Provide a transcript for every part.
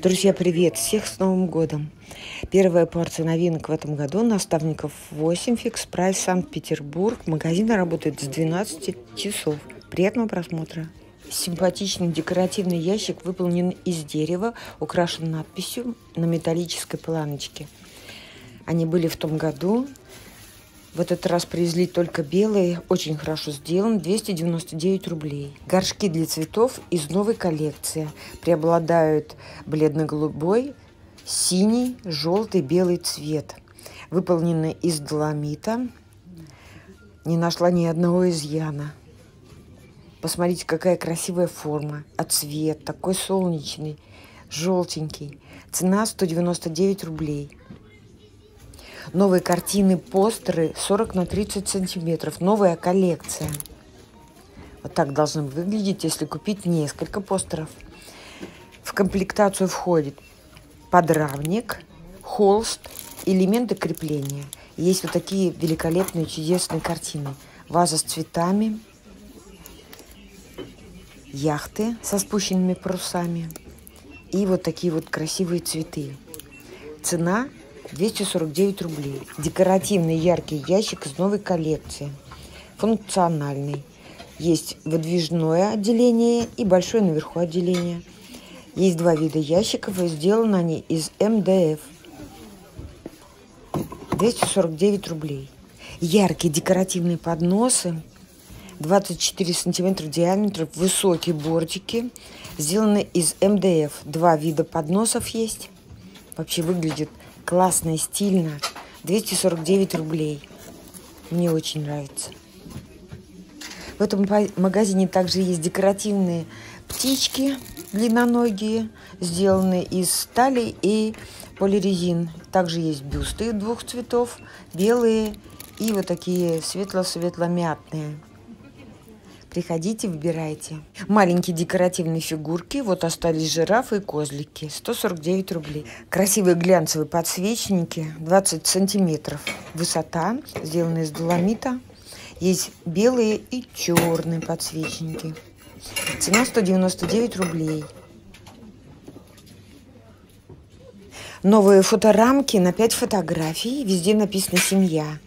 Друзья, привет! Всех с Новым годом! Первая порция новинок в этом году. Наставников 8, фикс прайс, Санкт-Петербург. Магазин работает с 12 часов. Приятного просмотра! Симпатичный декоративный ящик выполнен из дерева, украшен надписью на металлической планочке. Они были в том году. В этот раз привезли только белые, очень хорошо сделан, 299 рублей. Горшки для цветов из новой коллекции. Преобладают бледно-голубой, синий, желтый, белый цвет. Выполнены из доломита. Не нашла ни одного изъяна. Посмотрите, какая красивая форма, а цвет такой солнечный, желтенький. Цена 199 рублей. Новые картины, постеры 40 на 30 сантиметров. Новая коллекция. Вот так должны выглядеть, если купить несколько постеров. В комплектацию входит подрамник, холст, элементы крепления. Есть вот такие великолепные, чудесные картины. Ваза с цветами, яхты со спущенными парусами и вот такие вот красивые цветы. Цена 249 рублей. Декоративный яркий ящик из новой коллекции. Функциональный. Есть выдвижное отделение и большое наверху отделение. Есть два вида ящиков, и сделаны они из МДФ. 249 рублей. Яркие декоративные подносы. 24 сантиметра диаметра, высокие бортики. Сделаны из МДФ. Два вида подносов есть. Вообще выглядит Классно и стильно. 249 рублей. Мне очень нравится. В этом магазине также есть декоративные птички длинноногие, сделанные из стали и полирезин. Также есть бюсты двух цветов, белые и вот такие светло-светло-мятные. Приходите, выбирайте. Маленькие декоративные фигурки. Вот остались жирафы и козлики. 149 рублей. Красивые глянцевые подсвечники. 20 сантиметров. Высота. Сделаны из доломита. Есть белые и черные подсвечники. Цена 199 рублей. Новые фоторамки на 5 фотографий. Везде написано «Семья».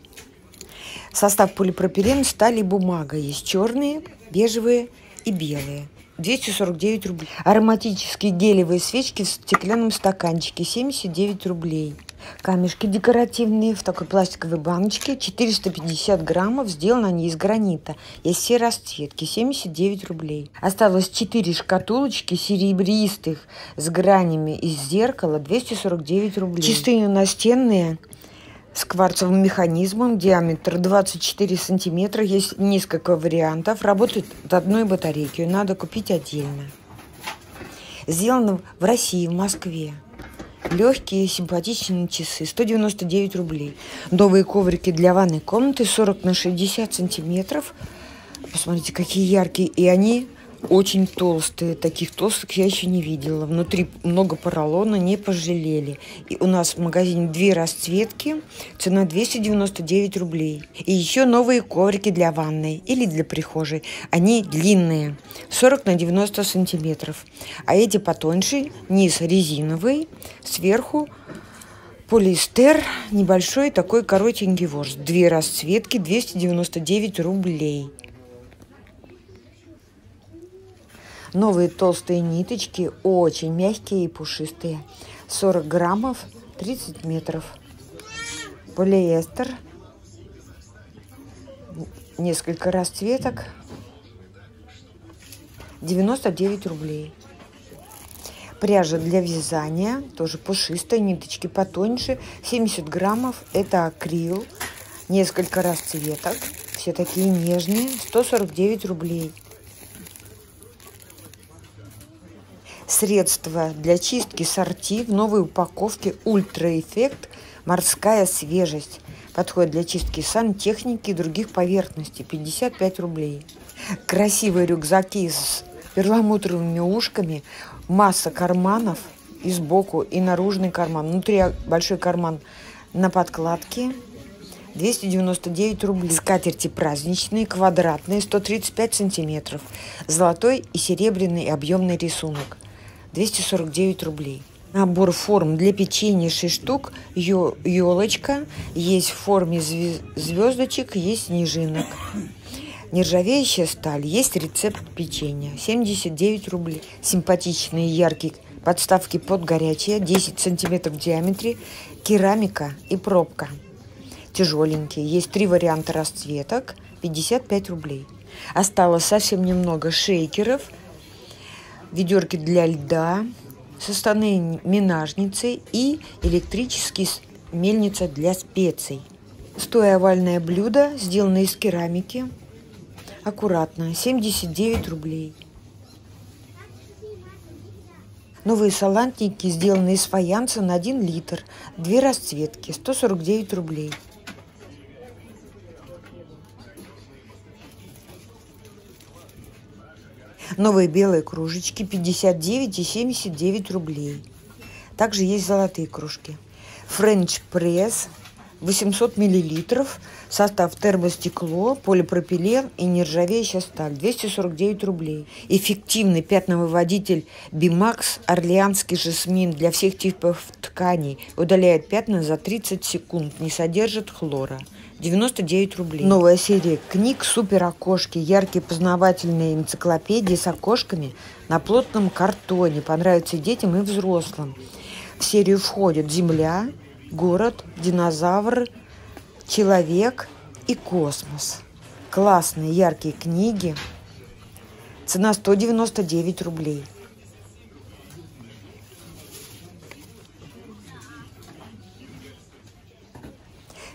Состав полипропилен, сталь и бумага. Есть черные, бежевые и белые. 249 рублей. Ароматические гелевые свечки в стеклянном стаканчике 79 рублей. Камешки декоративные в такой пластиковой баночке 450 граммов. Сделаны они из гранита. Есть все расцветки 79 рублей. Осталось 4 шкатулочки серебристых с гранями из зеркала 249 рублей. Чистые настенные с кварцевым механизмом, диаметр 24 сантиметра. Есть несколько вариантов. Работает от одной батарейки. Ее надо купить отдельно. Сделано в России, в Москве. Легкие, симпатичные часы. 199 рублей. Новые коврики для ванной комнаты 40 на 60 сантиметров. Посмотрите, какие яркие. И они очень толстые. Таких толстых я еще не видела. Внутри много поролона, не пожалели. И у нас в магазине две расцветки. Цена 299 рублей. И еще новые коврики для ванной или для прихожей. Они длинные. 40 на 90 сантиметров. А эти потоньше. Низ резиновый. Сверху полиэстер, небольшой такой коротенький ворс. Две расцветки, 299 рублей. Новые толстые ниточки, очень мягкие и пушистые. 40 граммов, 30 метров. Полиэстер. Несколько расцветок. 99 рублей. Пряжа для вязания, тоже пушистая, ниточки потоньше, 70 граммов. Это акрил, несколько расцветок, все такие нежные, 149 рублей. Средство для чистки Sorti в новой упаковке «Ультраэффект. Морская свежесть». Подходит для чистки сантехники и других поверхностей. 55 рублей. Красивые рюкзаки с перламутровыми ушками. Масса карманов и сбоку, и наружный карман. Внутри большой карман на подкладке. 299 рублей. Скатерти праздничные, квадратные, 135 сантиметров. Золотой и серебряный объемный рисунок. 249 рублей. Набор форм для печенья 6 штук. Елочка. Есть в форме звездочек, есть снежинок. Нержавеющая сталь. Есть рецепт печенья. 79 рублей. Симпатичные яркие подставки под горячее. 10 сантиметров в диаметре. Керамика и пробка. Тяжеленькие. Есть три варианта расцветок. 55 рублей. Осталось совсем немного шейкеров. Ведерки для льда составные минажницы и электрический мельница для специй. Стоя овальное блюдо, сделанное из керамики. Аккуратно, 79 рублей. Новые салатники, сделанные из фаянса на 1 литр. Две расцветки, 149 рублей. Новые белые кружечки 59 и 79 рублей. Также есть золотые кружки. Френч пресс 800 миллилитров. Состав термостекло, полипропилен и нержавеющая сталь. 249 рублей. Эффективный пятновыводитель Бимакс Орлеанский жасмин для всех типов тканей. Удаляет пятна за 30 секунд. Не содержит хлора. 99 рублей. Новая серия книг «Супер окошки». Яркие познавательные энциклопедии с окошками на плотном картоне. Понравится детям и взрослым. В серию входят «Земля», «Город», «Динозавр», «Человек» и «Космос». Классные яркие книги. Цена 199 рублей.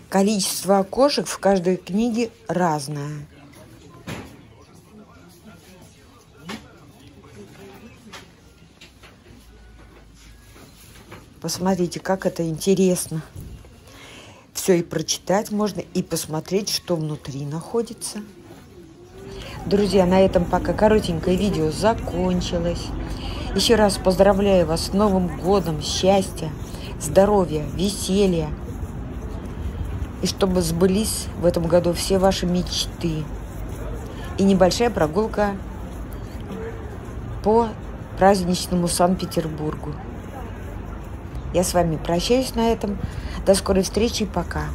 Количество окошек в каждой книге разное. Посмотрите, как это интересно. Все и прочитать можно, и посмотреть, что внутри находится. Друзья, на этом пока коротенькое видео закончилось. Еще раз поздравляю вас с Новым годом, счастья, здоровья, веселья и чтобы сбылись в этом году все ваши мечты. И небольшая прогулка по праздничному Санкт-Петербургу. Я с вами прощаюсь на этом. До скорой встречи. Пока.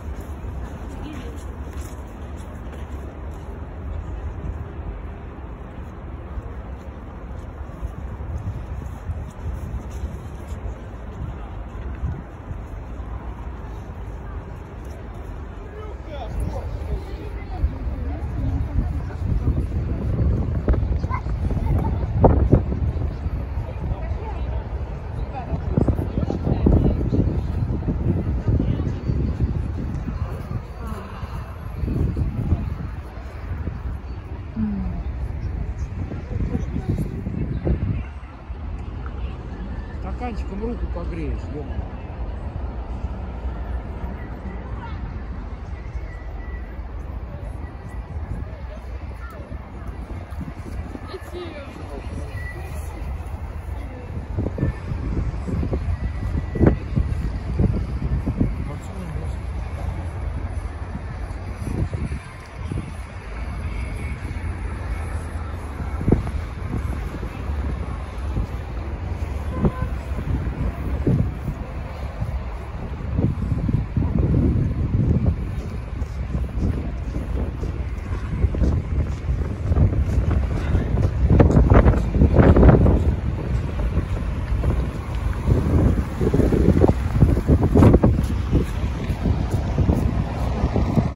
Стаканчиком руку погреешь, ё